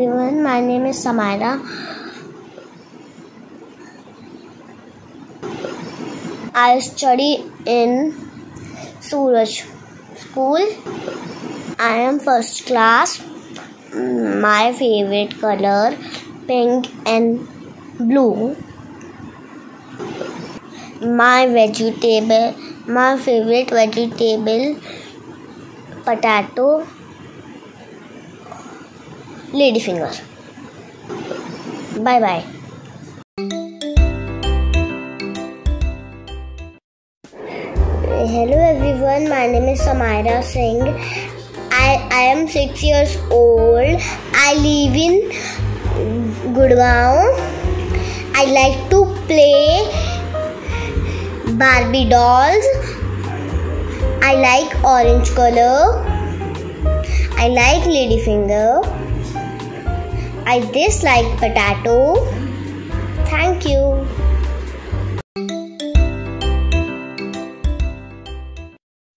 Everyone my name is Samaira I study in Suraj school I am first class my favourite colour pink and blue my vegetable my favourite vegetable potato ladyfinger. Bye bye. Hello everyone, my name is Samaira Singh. I, I am six years old. I live in Gurgaon. I like to play Barbie dolls. I like orange color. I like ladyfinger. I dislike potato. Thank you.